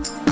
you